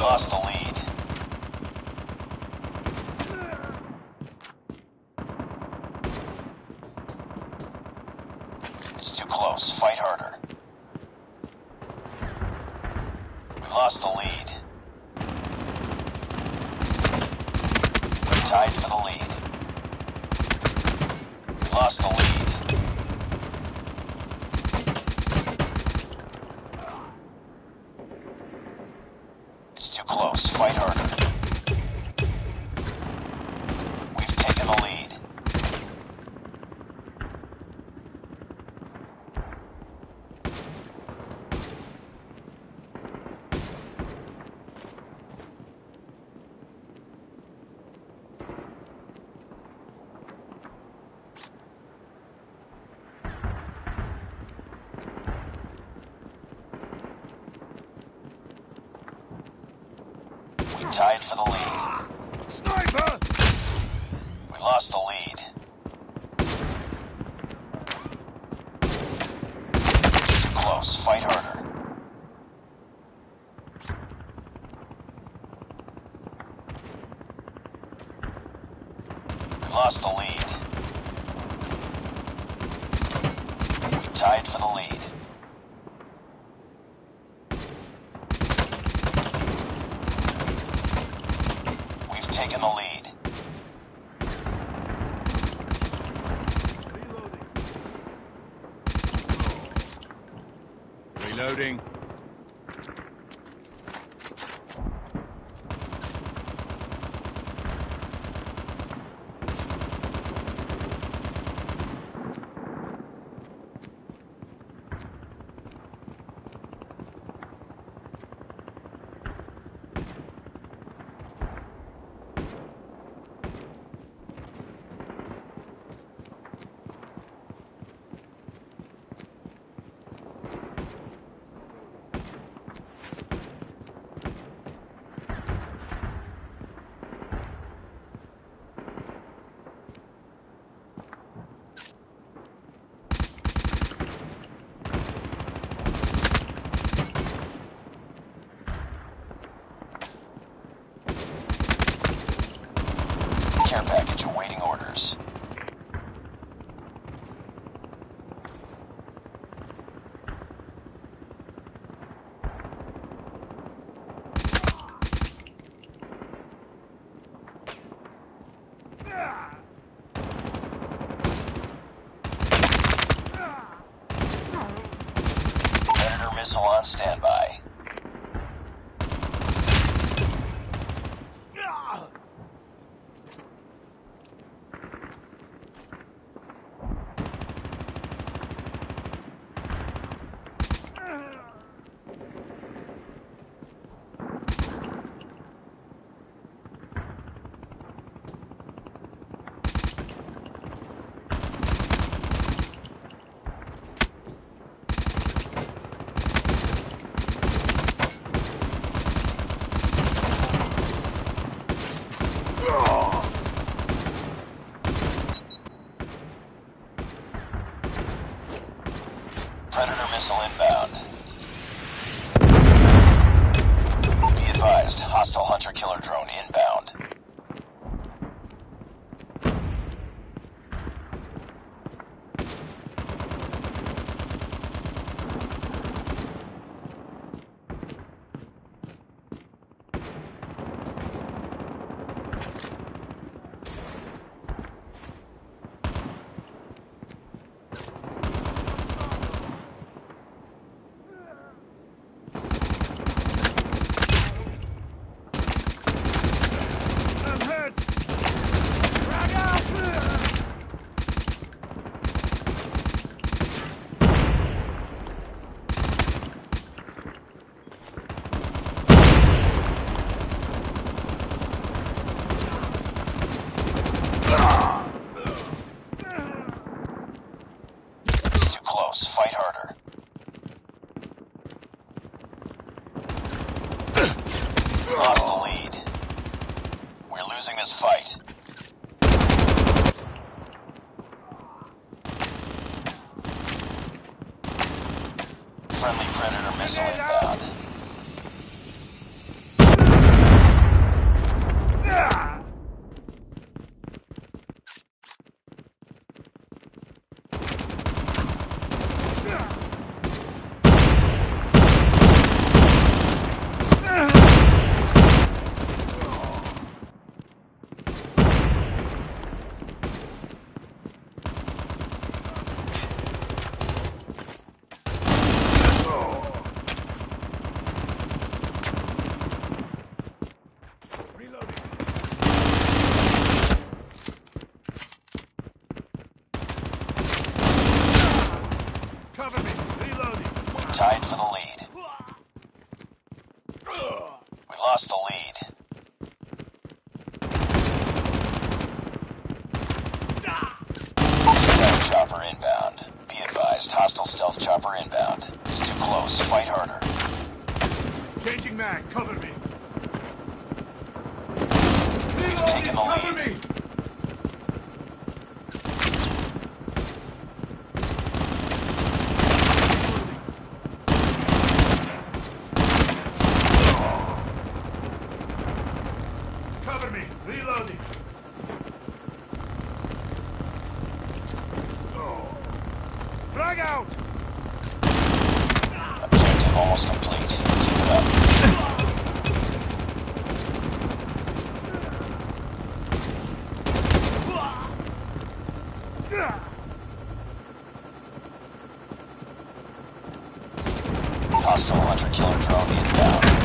lost the lead. It's too close. Fight harder. We lost the lead. We're tied for the lead. We lost the lead. It's too close. Fight harder. We've taken the lead. We tied for the lead. Sniper! We lost the lead. Too close. Fight harder. We lost the lead. We tied for the lead. We've taken the lead. Reloading. Care package awaiting orders. Predator missile on standby. Missile inbound. Be advised, hostile hunter-killer drone inbound. friendly Predator missile inbound. Yeah. Tied for the lead. We lost the lead. Stealth chopper inbound. Be advised, hostile stealth chopper inbound. It's too close. Fight harder. Changing mag. Cover me. taken the Cover lead. me. Cover me. Reloading. Frag out. Objective almost complete. Keep it up. Hostile hunter killer drone inbound.